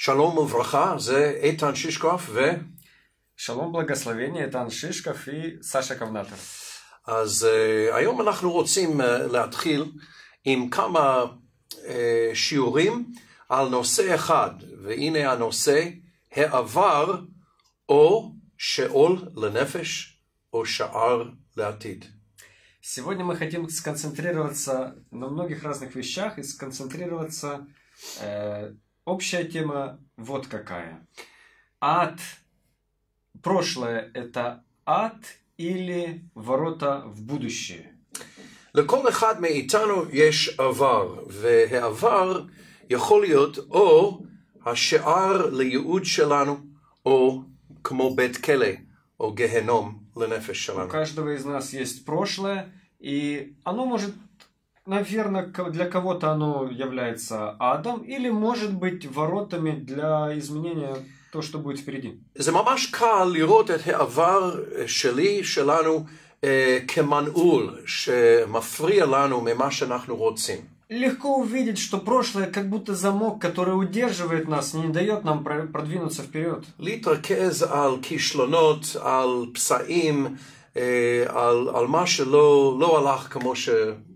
שלום וברכה, זה איתן שישקוף ו... Шалом, благословение, это Шишков и Саша Ковнатов. אז uh, היום אנחנו רוצים uh, להתחיל עם כמה uh, שיעורים על נושא אחד, והנה הנושא, העבר או שאול לנפש או שער לעתיד. Сегодня мы хотим сконцентрироваться на многих разных вещах и сконцентрироваться. э, общая тема вот какая. Ад. Прошлое это ад или ворота в будущее. לכל אחד מאיתנו יש עבר, והעבר יכול להיות או השער לייעוד שלנו, או כמו בית כלא, או גהנום לנפש У שלנו. каждого из нас есть прошлое, и оно может, наверное, для кого-то оно является адом, или может быть воротами для изменения то, что будет впереди. זה ממש קל לראות את העבר שלי, שלנו, אה, כמנעול, שמפריע לנו ממה שאנחנו רוצים. Легко увидеть, что прошлое как будто замок, который удерживает нас, не дает нам про- продвинуться вперед. להתרכז על כישלונות, על פסעים, אה, על, על מה שלא לא הלך כמו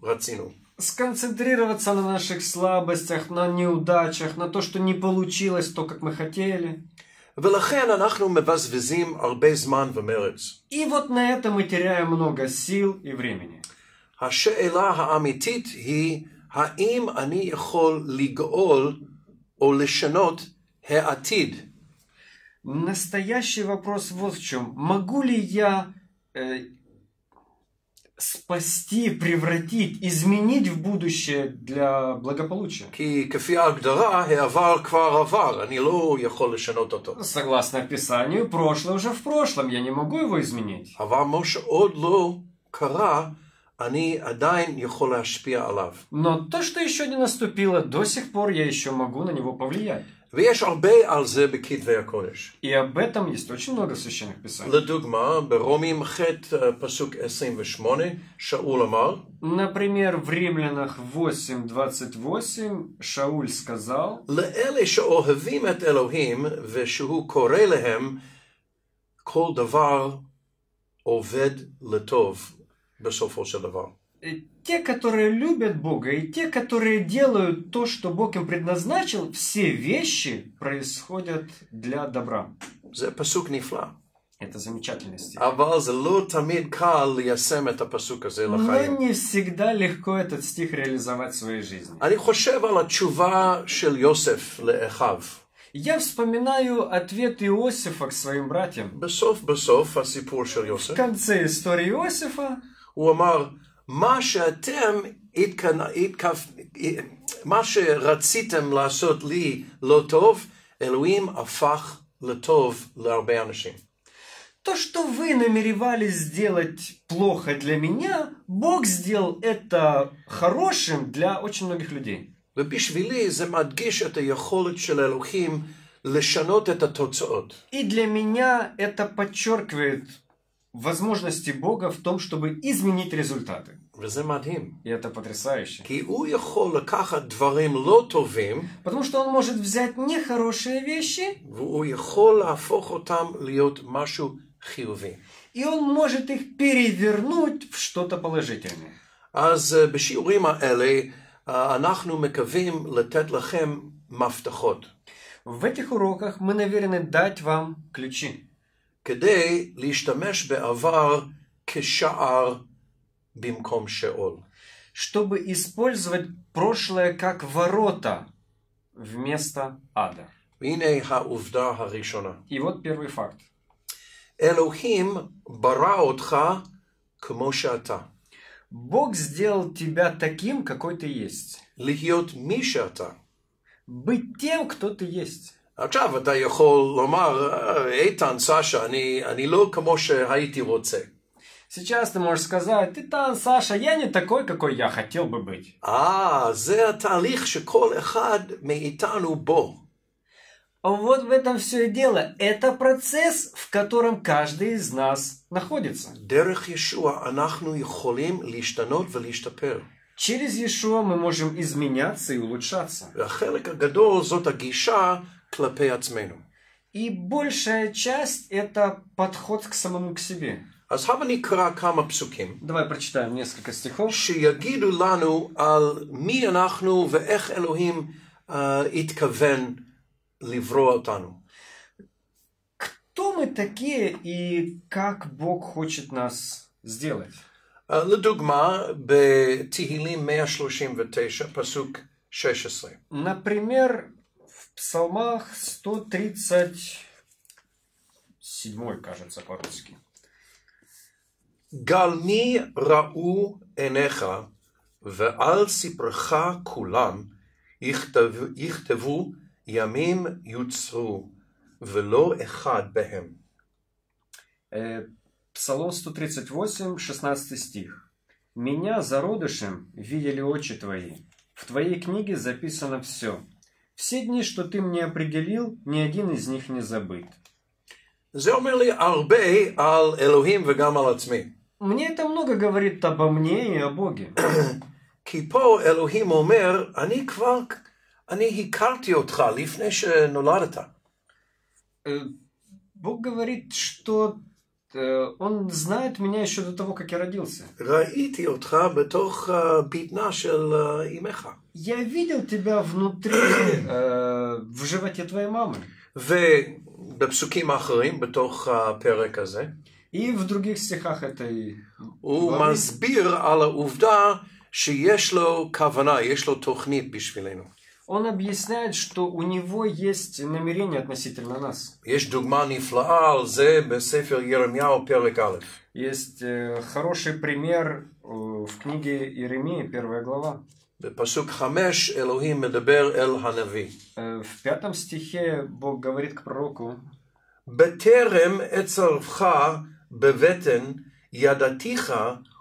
שרצינו. Сконцентрироваться на наших слабостях, на неудачах, на то, что не получилось то, как мы хотели. ולכן אנחנו מבזבזים הרבה זמן ומרץ. И вот на это мы теряем много сил и времени. השאלה האמיתית היא, האם אני יכול לגאול או לשנות העתיד? Настоящий вопрос вот в чем. Могу ли я э, спасти, превратить, изменить в будущее для благополучия. Ну, согласно описанию, прошлое уже в прошлом, я не могу его изменить. Но то, что еще не наступило, до сих пор я еще могу на него повлиять. ויש הרבה על זה בכתבי הקודש. И об этом есть очень много в священных писаниях. לדוגמה, ברומים ח' פסוק 28, שאול אמר, Например, в Римлянах 8.28 Шауль сказал, לאלה שאוהבים את אלוהים ושהוא קורא להם, כל דבר עובד לטוב בסופו של דבר. Э, те, которые любят Бога, и те, которые делают то, что Бог им предназначил, все вещи происходят для добра. Это замечательный стих. Но не всегда легко этот стих реализовать в своей жизни. Я вспоминаю ответ Иосифа к своим братьям. В конце истории Иосифа מה שאתם התכנ... התכף... מה שרציתם לעשות לי לא טוב, אלוהים הפך לטוב להרבה אנשים. То, что вы намеревались сделать плохо для меня, Бог сделал это хорошим для очень многих людей. ובשבילי זה מדגיש את היכולת של אלוהים לשנות את התוצאות. И для меня это подчеркивает возможности Бога в том, чтобы изменить результаты. וזה מדהים. И это потрясающе. כי הוא יכול לקחת דברים לא טובים, Потому что он может взять нехорошие вещи, והוא יכול להפוך אותם להיות משהו חיובי. и он может их перевернуть в что-то положительное. אז אה, בשיעורים האלה אה, אנחנו מקווים לתת לכם מפתחות, В этих уроках мы намерены дать вам ключи, כדי להשתמש בעבר כשער במקום שאול. чтобы использовать прошлое как ворота вместо ада. והנה העובדה הראשונה. И вот первый факт. אלוהים ברא אותך כמו שאתה. Бог сделал тебя таким, какой ты есть. להיות מי שאתה. Быть тем, кто ты есть. עכשיו אתה יכול לומר, "אה, איתן, סשה, אני, אני לא כמו שהייתי רוצה. Сейчас ты можешь сказать, ты там, Саша, я не такой, какой я хотел бы быть. А, вот в этом все и дело. Это процесс, в котором каждый из нас находится. Через Иешуа мы можем изменяться и улучшаться. И большая часть – это подход к самому к себе. אז הבה נקרא כמה פסוקים Давай прочитаем несколько стихов. שיגידו לנו על מי אנחנו ואיך אלוהים uh, התכוון לברוא אותנו. Кто мы такие и как Бог хочет нас сделать? Uh, לדוגמה, בתהילים 139, פסוק 16. Например, в Псалмах 137, кажется, по-русски. גל מי ראו עיניך, ועל ספרך כולם יכתב, יכתבו ימים יוצרו, ולא אחד בהם. Э, Псалом 138, 16 стих. «Меня зародышем видели очи твои. В твоей книге записано все. Все дни, что ты мне определил, ни один из них не забыт». זה אומר לי הרבה על אלוהים וגם על עצמי. Мне это много говорит обо мне и о Боге. כי פה אלוהים אומר, אני כבר, אני הכרתי אותך לפני שנולדת. Э, Бог говорит, что э, Он знает меня еще до того, как я родился. ראיתי אותך בתוך הבטנה של אה, אמך. Я видел тебя внутри, э, в животе твоей мамы. ובפסוקים האחרים, בתוך הפרק הזה, И в других стихах этой הוא главы מסביר על העובדה שיש לו כוונה, יש לו תוכנית בשבילנו. он объясняет, что у него есть намерение относительно нас. יש דוגמה נפלאה על זה בספר ירמיהו פרק א'. Есть э, хороший пример э, в книге Иеремии, первая глава. בפסוק חמש אלוהים מדבר אל הנביא. Э, в пятом стихе Бог говорит к пророку, בטרם אצרפך בבטן ידעתיך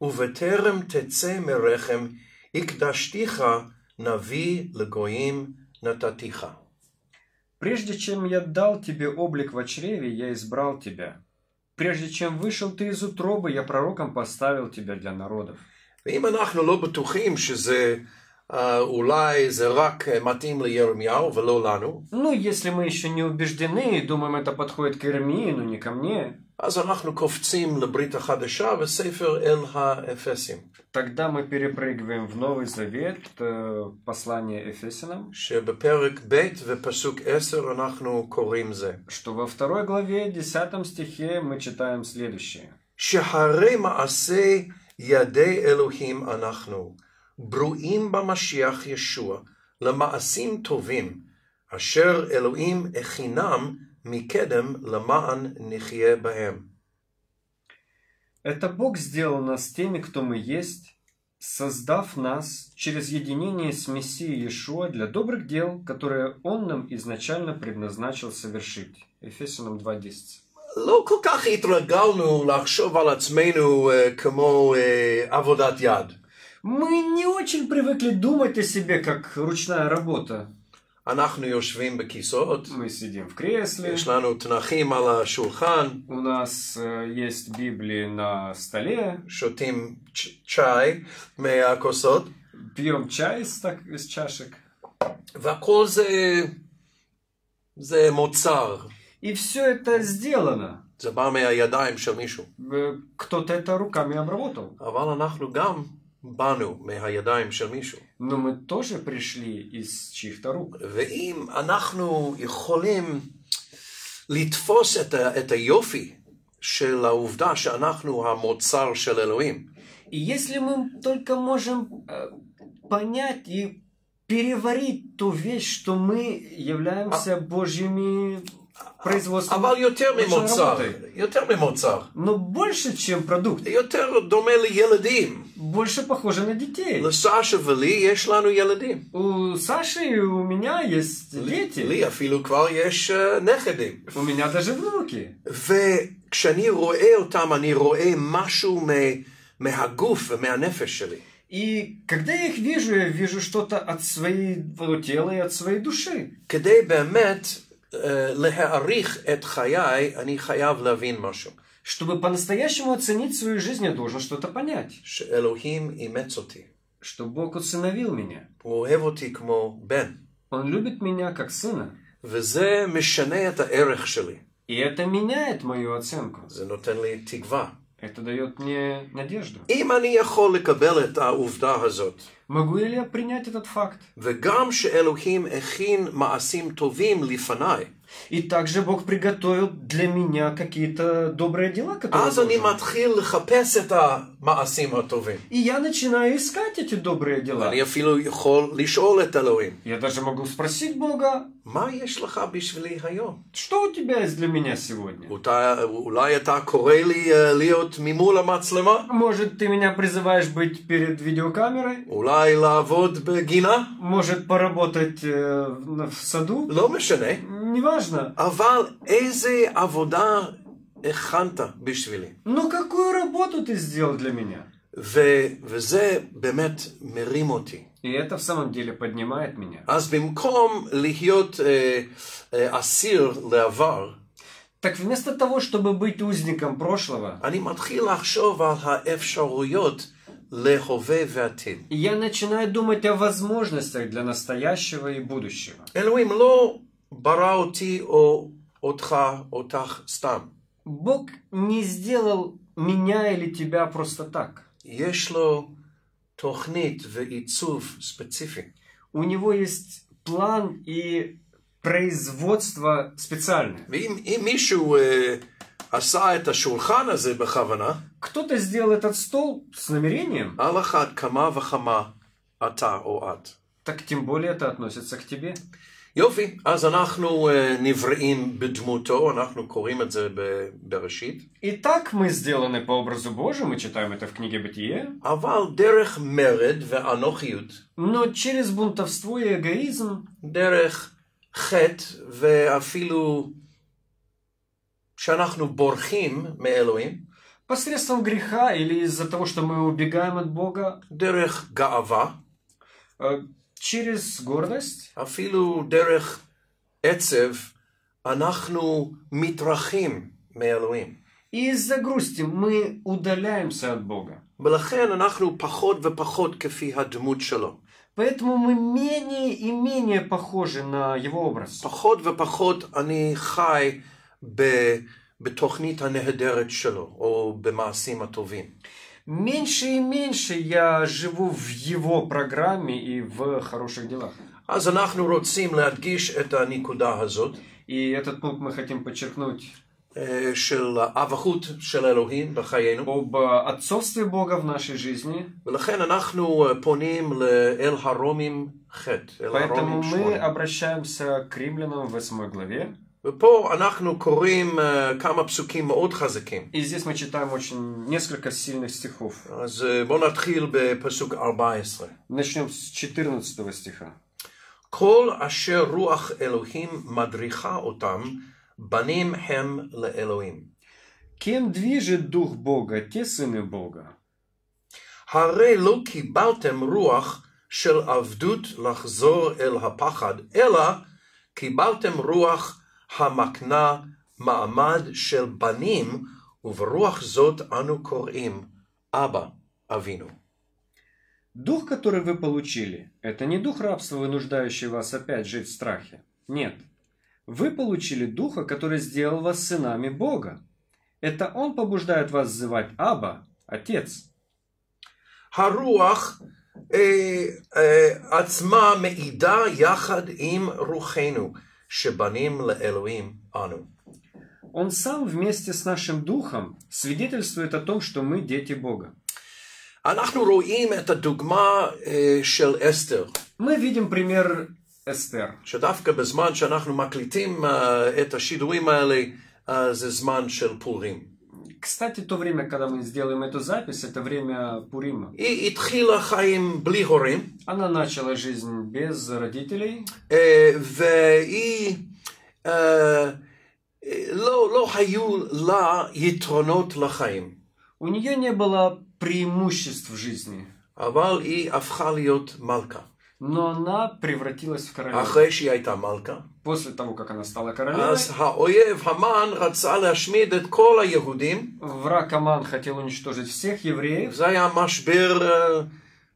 ובטרם תצא מרחם הקדשתיך נביא לגויים נתתיך. «Прежде чем я дал тебе облик в чреве, я избрал тебя. Прежде чем вышел ты из утробы, я пророком поставил тебя для народов». ואם אנחנו לא בטוחים שזה אה, אולי זה רק אה, מתאים לירמיהו ולא לנו, Ну, если мы еще не убеждены и думаем, это подходит к Иеремии, но не ко мне, אז אנחנו קופצים לברית החדשה וספר אל האפסים, тогда мы перепрыгиваем в Новый Завет, э, послание Ефесянам, שבפרק ב' ופסוק 10 אנחנו קוראים זה. что во второй главе, десятом стихе мы читаем следующее. שהרי מעשה ידי אלוהים אנחנו, ברואים במשיח ישוע, למעשים טובים, אשר אלוהים הכינם מקדם למען נחיה בהם. Это Бог сделал нас теми, кто мы есть, создав нас через единение с Мессией Иешуа для добрых дел, которые Он нам изначально предназначил совершить. Ефесянам 2.10. לא כל כך התרגלנו לחשוב על עצמנו אה, כמו אה, עבודת יד. Мы не очень привыкли думать о себе как ручная работа. אנחנו יושבים בכיסאות, Мы сидим в кресле, יש לנו תנכים על השולחן, у нас э, есть Библии на столе, שותים צ'- צ'אי מהכוסות, пьем чай из, так- из чашек. והכל זה, זה מוצר, И все это сделано. זה בא מהידיים של מישהו. Э, Кто-то это руками обработал. אבל אנחנו גם באנו מהידיים של מישהו. Но мы тоже пришли из чьих-то рук. ואם אנחנו יכולים לתפוס את, ה, את היופי של העובדה שאנחנו המוצר של אלוהים, И если мы только можем э, понять и переварить ту вещь, что мы являемся Божьими производством, אבל יותר ручной ממוצר, работой. יותר ממוצר, но больше, чем продукт, יותר דומה לילדים. больше похоже на детей. לסשה ולי יש לנו ילדים. У Саши и у меня есть дети. לי אפילו כבר יש אה, נכדים. У меня даже внуки. וכשאני רואה אותם, אני רואה משהו מ- מהגוף ומהנפש שלי. И когда я их вижу, я вижу что-то от своего тела и от своей души. כדי באמת אה, להעריך את חיי, אני חייב להבין משהו. Чтобы по-настоящему оценить свою жизнь, я должен что-то понять. שאלוהים אימץ אותי. Что Бог усыновил меня. הוא אוהב אותי כמו בן. Он любит меня как сына. וזה משנה את הערך שלי. И это меняет мою оценку. זה נותן לי תקווה. Это дает мне надежду. אם אני יכול לקבל את העובדה הזאת, Могу ли я принять этот факт? וגם שאלוהים הכין מעשים טובים לפניי, И также Бог приготовил для меня какие-то добрые дела, которые И я начинаю искать эти добрые дела. Я даже могу спросить Бога, что у тебя есть для меня сегодня? Может, ты меня призываешь быть перед видеокамерой? Может, поработать э, в саду? לא משנה. Неважно. אבל איזה עבודה הכנת בשבילי? Но какую работу ты сделал для меня? ו- וזה באמת מרים אותי. И это в самом деле поднимает меня. אז במקום להיות אה, אה, אסיר לעבר, Так вместо того, чтобы быть узником прошлого, אני מתחיל לחשוב על האפשרויות להווה ועתיד. я начинаю думать о возможностях для настоящего и будущего. אלוהים לא ברא אותי או אותך, אותך סתם. Бог не сделал меня или тебя просто так. יש לו תוכנית ועיצוב ספציפי. У него есть план и производство специальное. ואם אם מישהו אה, עשה את השולחן הזה בכוונה, Кто-то сделал этот стол с намерением, על אחת כמה וכמה אתה או את. так тем более это относится к тебе. יופי, אז אנחנו אה, נבראים בדמותו, אנחנו קוראים את זה בבראשית, Итак, мы сделаны по образу Божьему, мы читаем это в книге Бытие, אבל דרך מרד ואנוכיות, но через бунтовство и эгоизм, דרך חטא ואפילו שאנחנו בורחים מאלוהים, посредством греха или из-за того, что мы убегаем от Бога, דרך גאווה, э, через гордость, אפילו דרך עצב, אנחנו מתרחים מאלוהים. и из-за грусти мы удаляемся от Бога. ולכן אנחנו פחות ופחות כפי הדמות שלו. Поэтому мы менее и менее похожи на его образ. פחות ופחות אני חי ב, בתוכנית הנהדרת שלו, או במעשים הטובים. Меньше и меньше я живу в его программе и в хороших делах. אז אנחנו רוצים להדגיש את הנקודה הזאת И этот пункт мы хотим подчеркнуть אה, של האבהות של אלוהים בחיינו, об отцовстве Бога в нашей жизни. ולכן אנחנו אה, פונים ל- אל הרומים ח', אל Поэтому הרומים мы שמונה. обращаемся к римлянам в 8 главе. ופה אנחנו קוראים אה, כמה פסוקים מאוד חזקים. И здесь мы читаем очень несколько сильных стихов. אז אה, בואו נתחיל בפסוק 14. Начнем с 14 стиха. כל אשר רוח אלוהים מדריכה אותם, בנים הם לאלוהים. Кем движет дух Бога, те сыны Бога. הרי לא קיבלתם רוח של עבדות לחזור אל הפחד, אלא קיבלתם רוח המקנה מעמד של בנים, וברוח זאת אנו קוראים אבא אבינו. Дух, который вы получили, это не дух рабства, вынуждающий вас опять жить в страхе. Нет. Вы получили духа, который сделал вас сынами Бога. Это Он побуждает вас называть Аба, Отец. הרוח אה, אה, עצמה מעידה יחד עם רוחנו, שבנים לאלוהים אנו. Он сам вместе с нашим духом свидетельствует о том, что мы дети Бога. אנחנו רואים את הדוגמה אה, של אסתר, Мы видим пример Эстер. שדווקא בזמן שאנחנו מקליטים אה, את השידורים האלה, אה, זה זמן של פורים. Кстати, то время, когда мы сделаем эту запись, это время Пурима. היא התחילה חיים בלי הורים, Она начала жизнь без родителей, אה, והיא, אה, אה, לא, לא היו לה יתרונות לחיים, у нее не было преимуществ в жизни, אבל היא הפכה להיות מלכה. но она превратилась в королеву. אחרי שהיא הייתה מלכה, После того, как она стала королевой, אז האויב המן רצה להשמיד את כל היהודים, враг Аман хотел уничтожить всех евреев. זה היה משבר אה,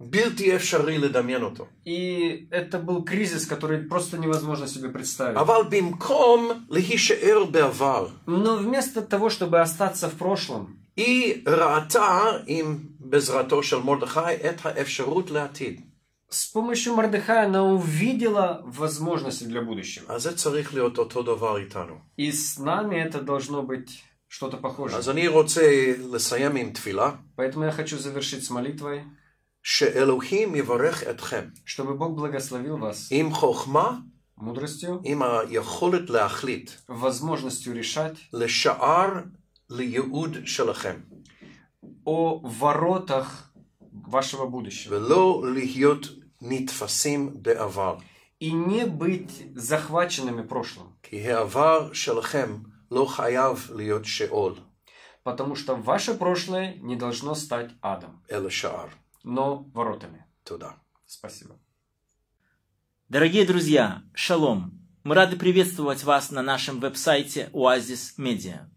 בלתי אפשרי לדמיין אותו. И это был кризис, который просто невозможно себе представить. אבל במקום להישאר בעבר, Но вместо того, чтобы остаться в прошлом, היא ראתה עם בעזרתו של מרדכי את האפשרות לעתיד. с помощью Мордыхая она увидела возможности для будущего. И с нами это должно быть что-то похожее. Поэтому я хочу завершить с молитвой. Чтобы Бог благословил вас. мудростью. возможностью решать. о воротах вашего будущего. И не быть захваченными прошлым. Потому что ваше прошлое не должно стать адом, но воротами. Туда. Спасибо. Дорогие друзья, шалом! Мы рады приветствовать вас на нашем веб-сайте Oasis Media.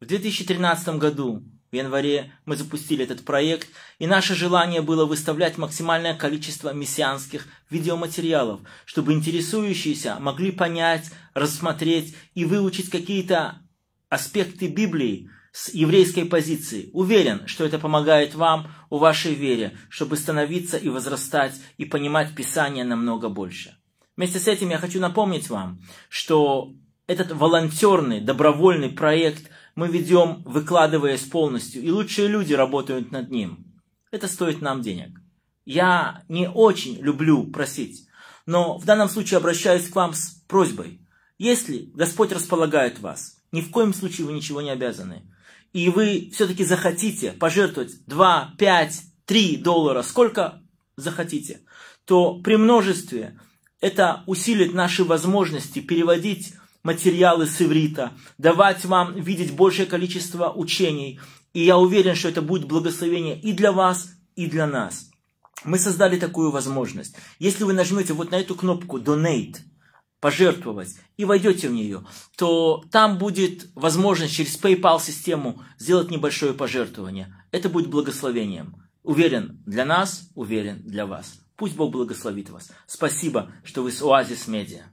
В 2013 году в январе, мы запустили этот проект, и наше желание было выставлять максимальное количество мессианских видеоматериалов, чтобы интересующиеся могли понять, рассмотреть и выучить какие-то аспекты Библии с еврейской позиции. Уверен, что это помогает вам у вашей вере, чтобы становиться и возрастать и понимать Писание намного больше. Вместе с этим я хочу напомнить вам, что этот волонтерный, добровольный проект мы ведем, выкладываясь полностью, и лучшие люди работают над ним. Это стоит нам денег. Я не очень люблю просить, но в данном случае обращаюсь к вам с просьбой. Если Господь располагает вас, ни в коем случае вы ничего не обязаны, и вы все-таки захотите пожертвовать 2, 5, 3 доллара, сколько захотите, то при множестве это усилит наши возможности переводить материалы с иврита, давать вам видеть большее количество учений. И я уверен, что это будет благословение и для вас, и для нас. Мы создали такую возможность. Если вы нажмете вот на эту кнопку Donate, пожертвовать и войдете в нее, то там будет возможность через PayPal систему сделать небольшое пожертвование. Это будет благословением. Уверен для нас, уверен для вас. Пусть Бог благословит вас. Спасибо, что вы с Оазис Медиа.